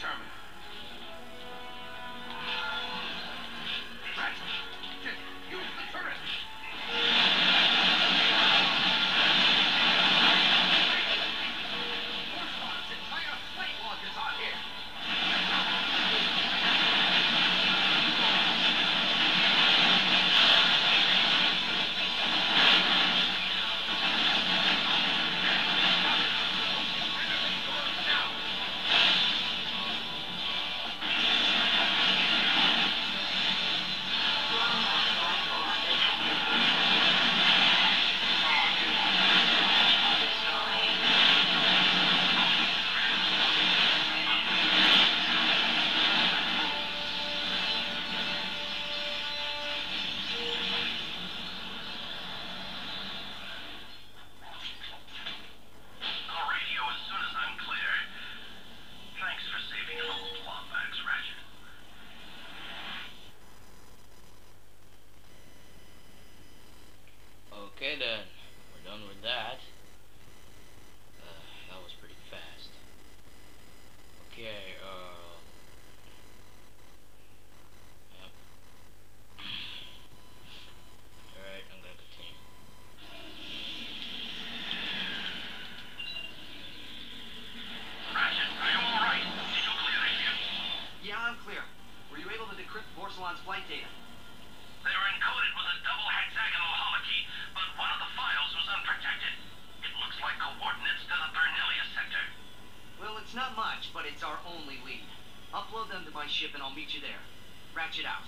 determined. it's our only lead. Upload them to my ship and I'll meet you there. Ratchet out.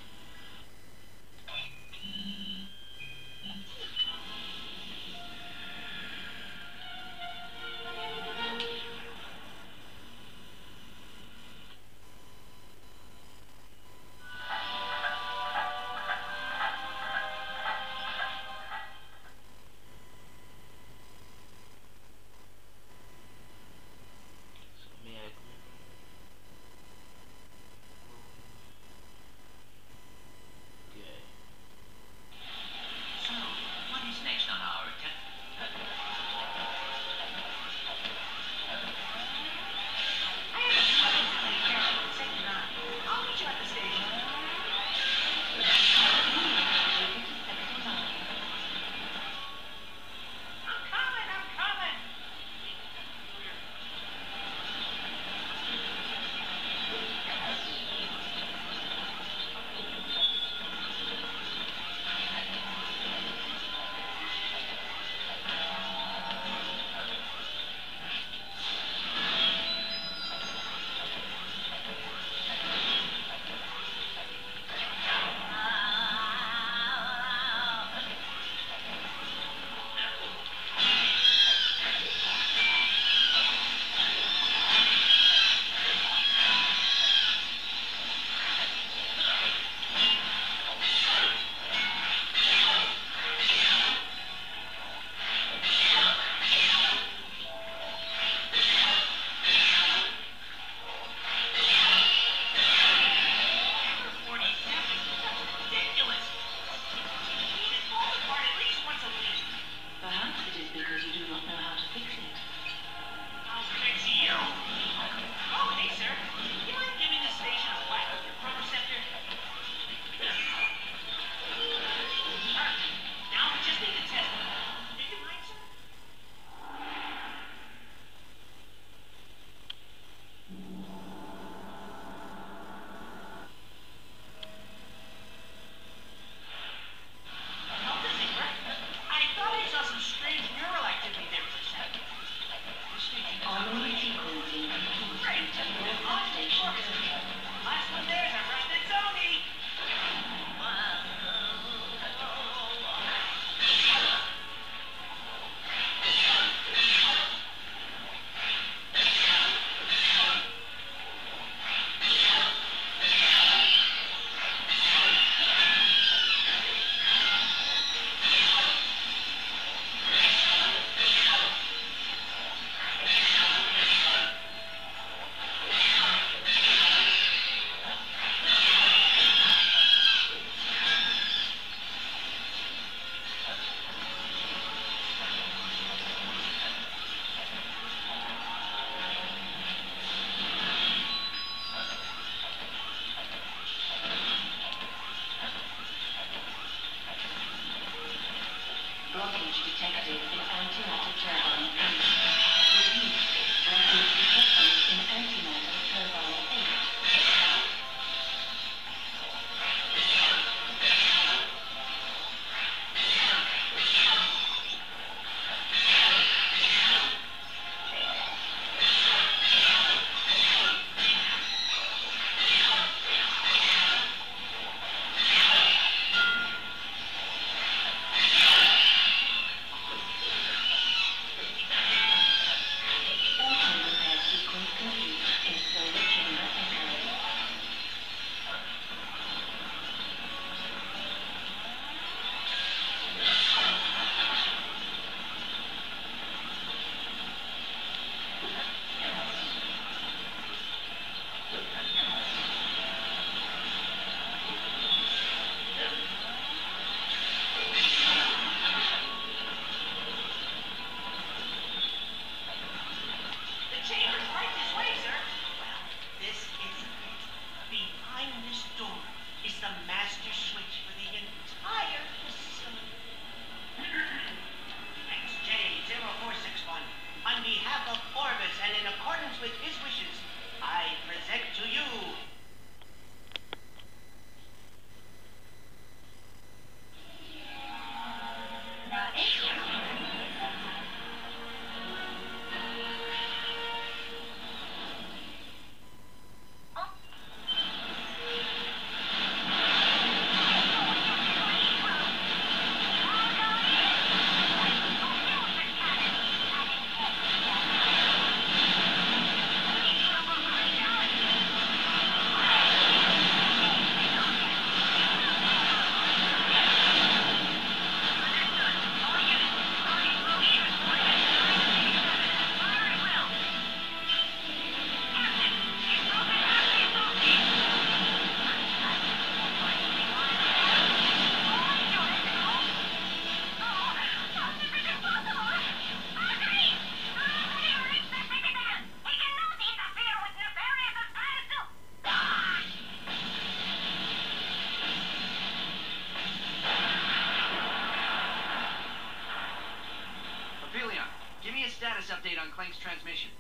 Update on Clank's transmission.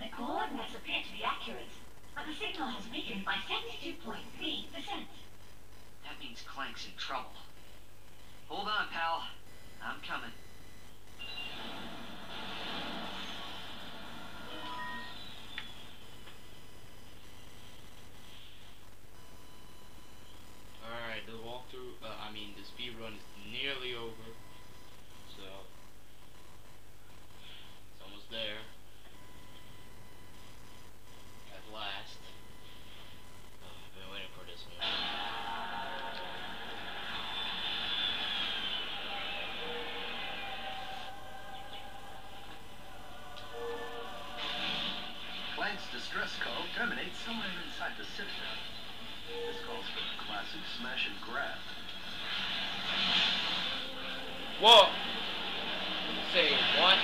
The coordinates appear to be accurate, but the signal has weakened by 72.3%. That means Clank's in trouble. Hold on, pal. I'm coming. Distress call terminates somewhere inside the citadel. This calls for a classic smash and grab. Whoa! Say what?